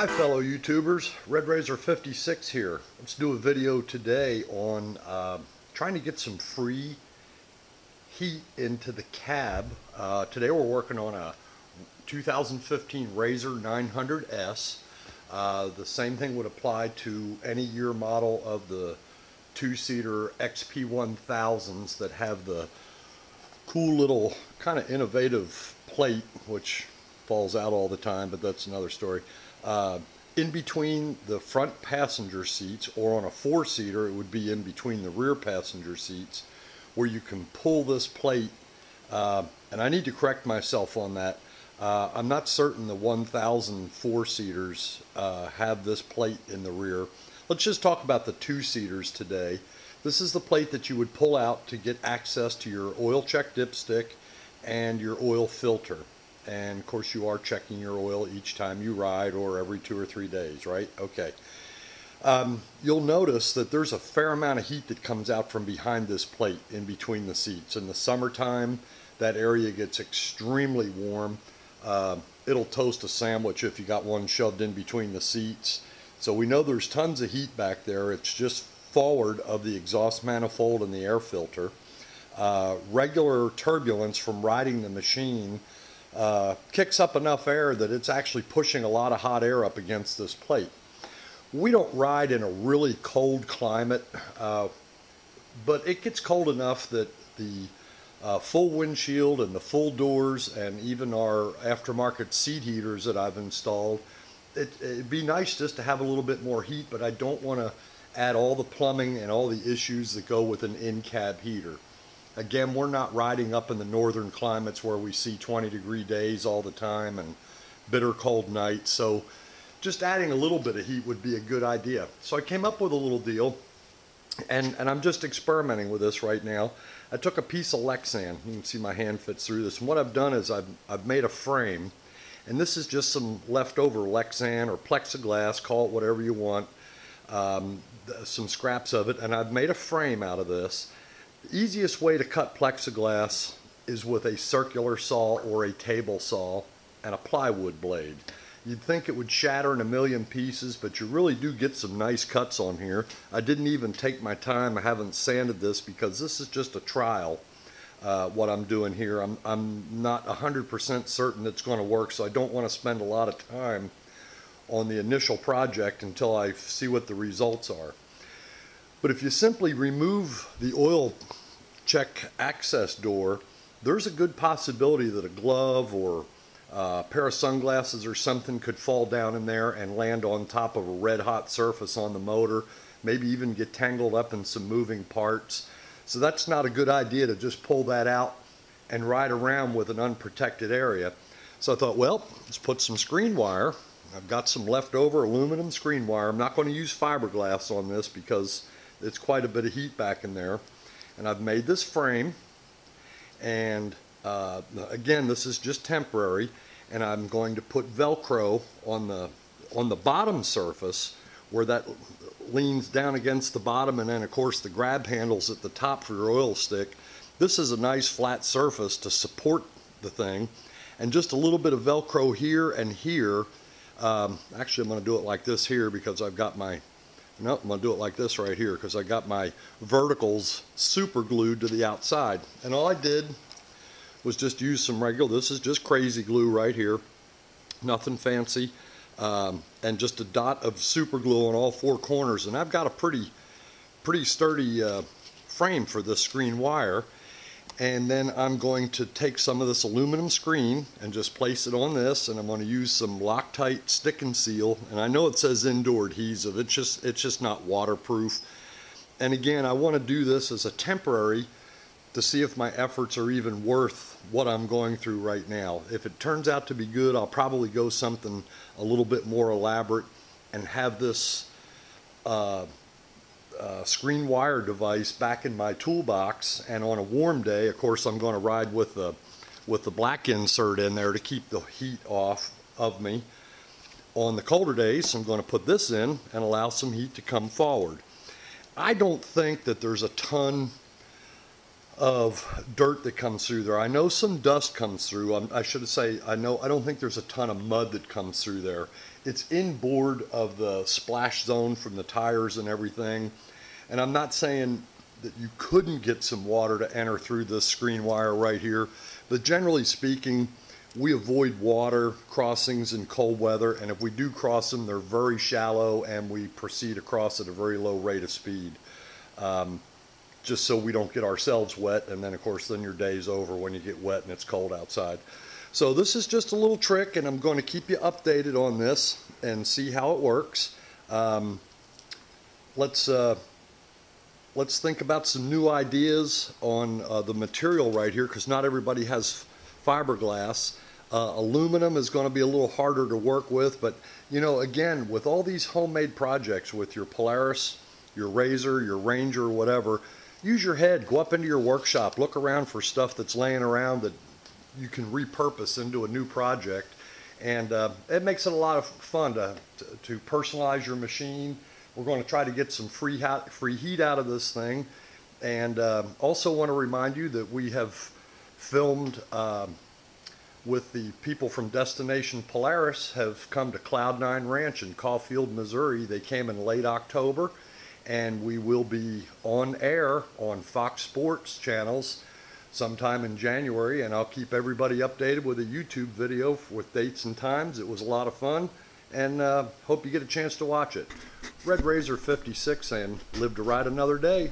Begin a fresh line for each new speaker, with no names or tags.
Hi fellow YouTubers, Red Razor 56 here. Let's do a video today on uh, trying to get some free heat into the cab. Uh, today we're working on a 2015 RZR 900S. Uh, the same thing would apply to any year model of the two-seater XP1000s that have the cool little kind of innovative plate which falls out all the time but that's another story uh, in between the front passenger seats or on a four-seater it would be in between the rear passenger seats where you can pull this plate uh, and I need to correct myself on that. Uh, I'm not certain the 1000 four-seaters uh, have this plate in the rear. Let's just talk about the two-seaters today. This is the plate that you would pull out to get access to your oil check dipstick and your oil filter and of course you are checking your oil each time you ride or every two or three days right? Okay. Um, you'll notice that there's a fair amount of heat that comes out from behind this plate in between the seats. In the summertime that area gets extremely warm. Uh, it'll toast a sandwich if you got one shoved in between the seats. So we know there's tons of heat back there. It's just forward of the exhaust manifold and the air filter. Uh, regular turbulence from riding the machine uh, kicks up enough air that it's actually pushing a lot of hot air up against this plate. We don't ride in a really cold climate, uh, but it gets cold enough that the uh, full windshield and the full doors and even our aftermarket seat heaters that I've installed, it, it'd be nice just to have a little bit more heat, but I don't want to add all the plumbing and all the issues that go with an in-cab heater. Again, we're not riding up in the northern climates where we see 20 degree days all the time and bitter cold nights. So just adding a little bit of heat would be a good idea. So I came up with a little deal and, and I'm just experimenting with this right now. I took a piece of Lexan. You can see my hand fits through this. And what I've done is I've, I've made a frame and this is just some leftover Lexan or plexiglass, call it whatever you want, um, some scraps of it. And I've made a frame out of this the easiest way to cut plexiglass is with a circular saw or a table saw and a plywood blade. You'd think it would shatter in a million pieces, but you really do get some nice cuts on here. I didn't even take my time. I haven't sanded this because this is just a trial, uh, what I'm doing here. I'm, I'm not 100% certain it's going to work, so I don't want to spend a lot of time on the initial project until I see what the results are. But if you simply remove the oil check access door, there's a good possibility that a glove or a pair of sunglasses or something could fall down in there and land on top of a red hot surface on the motor, maybe even get tangled up in some moving parts. So that's not a good idea to just pull that out and ride around with an unprotected area. So I thought, well, let's put some screen wire. I've got some leftover aluminum screen wire. I'm not going to use fiberglass on this because it's quite a bit of heat back in there. And I've made this frame. And uh, again this is just temporary. And I'm going to put velcro on the on the bottom surface where that leans down against the bottom. And then of course the grab handles at the top for your oil stick. This is a nice flat surface to support the thing. And just a little bit of velcro here and here. Um, actually I'm going to do it like this here because I've got my no, I'm to do it like this right here because I got my verticals super glued to the outside. And all I did was just use some regular, this is just crazy glue right here. Nothing fancy. Um, and just a dot of super glue on all four corners. And I've got a pretty, pretty sturdy uh, frame for this screen wire and then I'm going to take some of this aluminum screen and just place it on this and I'm going to use some Loctite stick and seal. And I know it says indoor adhesive it's just it's just not waterproof. And again I want to do this as a temporary to see if my efforts are even worth what I'm going through right now. If it turns out to be good I'll probably go something a little bit more elaborate and have this uh, screen wire device back in my toolbox and on a warm day of course I'm going to ride with the with the black insert in there to keep the heat off of me. On the colder days I'm going to put this in and allow some heat to come forward. I don't think that there's a ton of dirt that comes through there. I know some dust comes through. i I should say I know I don't think there's a ton of mud that comes through there. It's inboard of the splash zone from the tires and everything. And I'm not saying that you couldn't get some water to enter through this screen wire right here, but generally speaking, we avoid water crossings in cold weather, and if we do cross them, they're very shallow, and we proceed across at a very low rate of speed. Um, just so we don't get ourselves wet and then of course then your day's over when you get wet and it's cold outside. So this is just a little trick and I'm going to keep you updated on this and see how it works. Um, let's uh, let's think about some new ideas on uh, the material right here because not everybody has fiberglass. Uh, aluminum is going to be a little harder to work with, but you know, again, with all these homemade projects with your Polaris, your RZR, your Ranger, whatever, use your head. Go up into your workshop. Look around for stuff that's laying around that you can repurpose into a new project. And uh, it makes it a lot of fun to, to, to, personalize your machine. We're going to try to get some free, hot, free heat out of this thing. And uh, also want to remind you that we have filmed uh, with the people from Destination Polaris have come to Cloud9 Ranch in Caulfield, Missouri. They came in late October and we will be on air on Fox Sports channels sometime in January, and I'll keep everybody updated with a YouTube video with dates and times. It was a lot of fun, and uh, hope you get a chance to watch it. Red Razor 56 and live to ride another day.